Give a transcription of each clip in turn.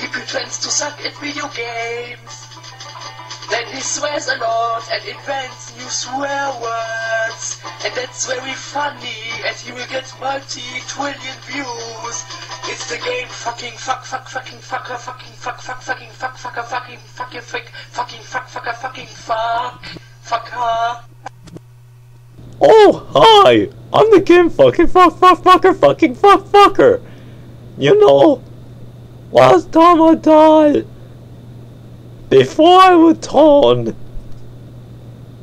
he pretends to suck at video games. Then he swears a lot and invents new swear words. And that's very funny and he will get multi-trillion views. It's the game fucking fuck fuck fucking fucker fucking fuck fuck fucking fuck fucker fucking fucking fuck fucking fuck fucker fucking fuck fucker. Oh, hi! I'm the game fucking fuck fuck fucker fucking fuck fucker! You know, last time I died, before I returned,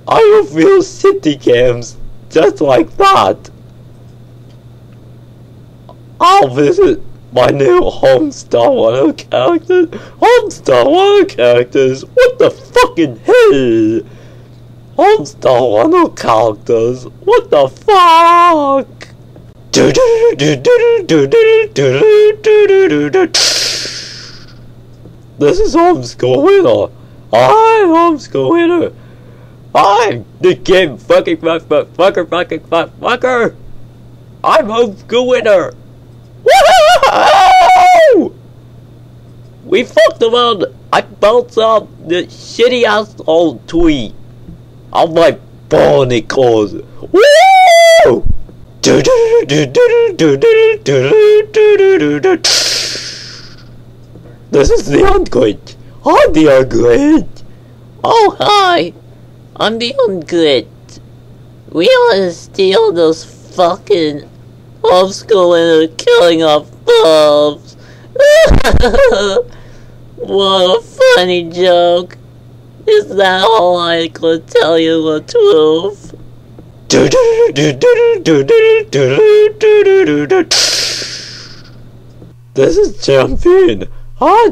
I reviewed city games just like that. I'll visit my new Homestar Runner characters. Homestar Runner characters? What the fucking hell? Homestar Runner characters? What the fuck? This is Homeschool Winner. I'm Homeschool Winner. I'm the game fucking fuck fuck fucker fucking fuck fucker. I'm Homeschool Winner. Woohoo! We fucked around. I bounced off the shitty ass old tweet on my barnacles. Woo! This is the Ungrid. I'm the Ungrid. Oh, hi. I'm the Ungrid. We want to steal those fucking homeschooling and killing off bulbs. what a funny joke. Is that all I could tell you the truth? This is Champion.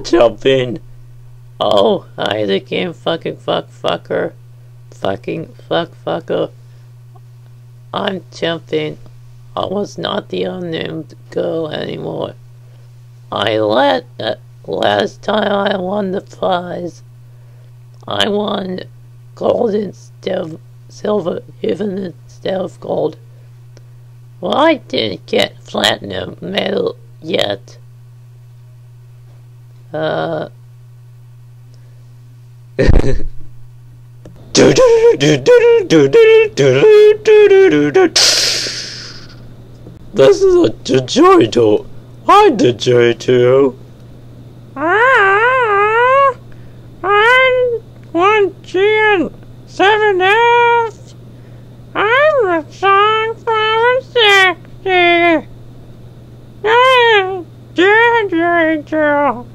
Champion. Oh, I the game fucking fuck fucker. Fucking fuck fucker. I'm jumping. I was not the unnamed girl anymore. I let uh, last time I won the prize. I won gold instead of silver, even instead of gold. Well, I didn't get platinum medal yet. Uh. This is a Didgeridoo. Hi, Didgeridoo. Ah, I'm one G and seven F. I'm the song from sixty. Ah, Didgeridoo.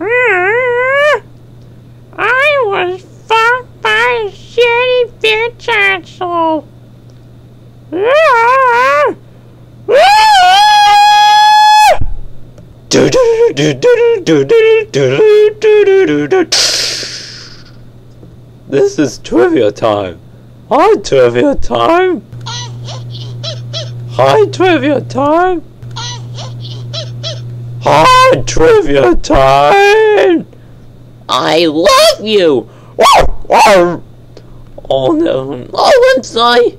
Ah, I was fucked by a shitty bitch asshole. Ah, ah. This is trivia time. Hi, trivia time. Hi, trivia time. Hi, trivia time. I love you! Oh no. Oh, I'm sorry.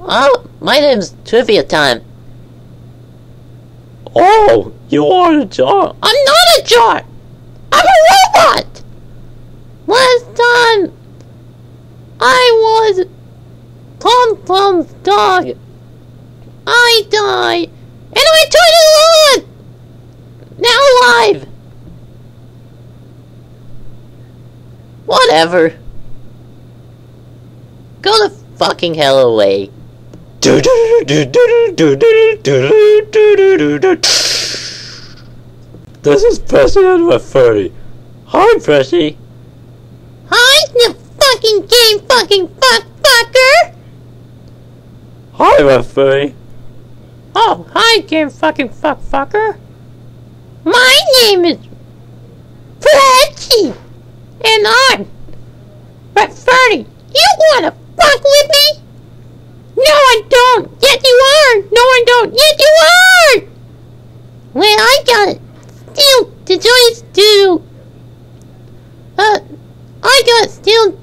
Oh, my name's Trivia Time. Oh, you are a jar. I'm not a jar! I'm a robot! Last time, I was Tom Tom's dog. I died, and I turned it on! Now alive! Whatever. Go the fucking hell away. This is Percy and Rafferty. Hi, Percy. Hi, the fucking game fucking fuck fucker! Hi, Rafferty. Oh, hi, game fucking fuck fucker. My name is Fletchy! And I'm. Ferdy, you wanna fuck with me? No, I don't. Yet you are. No, I don't. Yet you are. Well, I got it. Steal the joints to. Uh, I got steal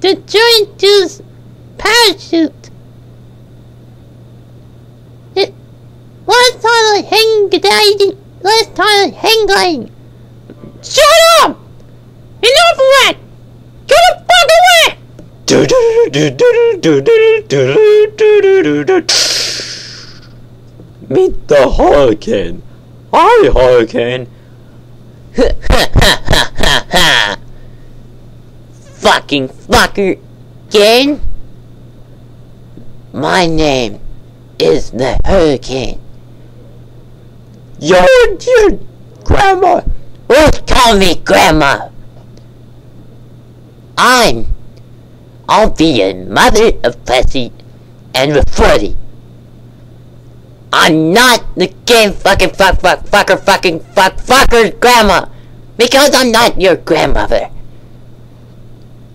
the joint to's parachute. It was on a hang gliding last time Hengling. Shut up! Enough of that! Get the fuck away! Do do do Hi, Hurricane! Ha ha ha ha ha! Fucking fucker! Again? My name is the Hurricane. Your, your grandma! Don't call me grandma! I'm... I'll be your mother of Plessy and Reforty. I'm not the game fucking fuck fuck fucker fucking fuck fucker grandma because I'm not your grandmother.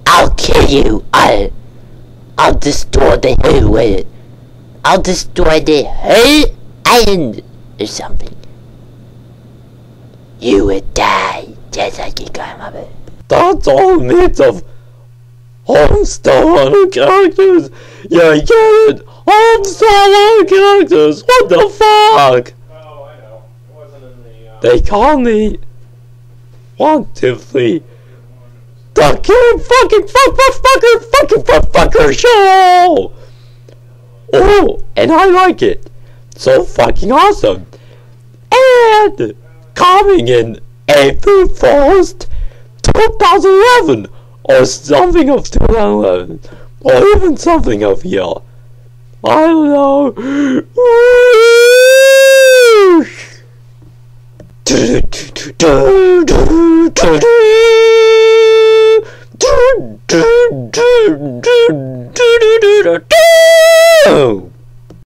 I'll kill you. I'll I'll destroy the whole world. I'll destroy the whole island or something. You would die just like your grandmother. That's all made of Homestar characters. Yeah, get it. Homestar characters. What the fuck? Oh, I know. It wasn't in the. Uh, They call me one, two, three. The Kid fucking fuck fuck fucker fucking fuck fucker show. Oh, and I like it. So fucking awesome. And coming in April 1st, 2011, or something of 2011, or even something of year. I don't know.